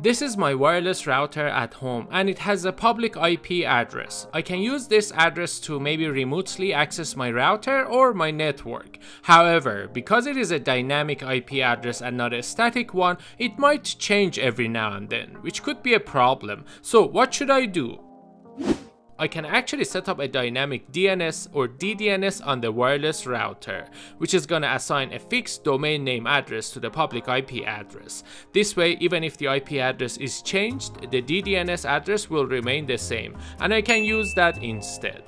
This is my wireless router at home and it has a public IP address. I can use this address to maybe remotely access my router or my network. However, because it is a dynamic IP address and not a static one, it might change every now and then, which could be a problem. So what should I do? I can actually set up a dynamic DNS or DDNS on the wireless router, which is gonna assign a fixed domain name address to the public IP address. This way, even if the IP address is changed, the DDNS address will remain the same, and I can use that instead.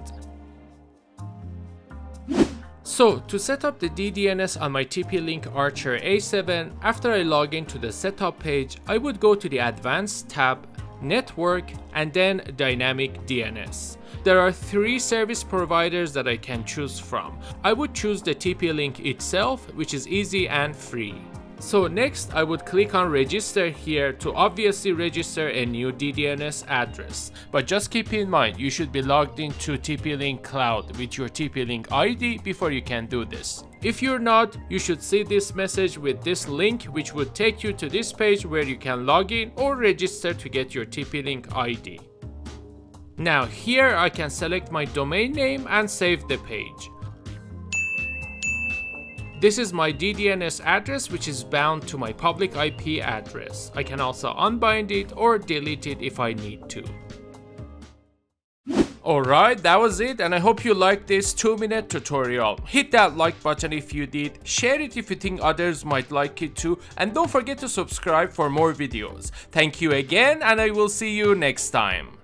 So, to set up the DDNS on my TP-Link Archer A7, after I log into the setup page, I would go to the Advanced tab network, and then dynamic DNS. There are three service providers that I can choose from. I would choose the TP-Link itself, which is easy and free. So next I would click on register here to obviously register a new DDNS address. But just keep in mind you should be logged into TP-Link Cloud with your TP-Link ID before you can do this. If you're not, you should see this message with this link which would take you to this page where you can log in or register to get your TP-Link ID. Now here I can select my domain name and save the page. This is my DDNS address which is bound to my public IP address. I can also unbind it or delete it if I need to. Alright, that was it and I hope you liked this 2 minute tutorial. Hit that like button if you did, share it if you think others might like it too, and don't forget to subscribe for more videos. Thank you again and I will see you next time.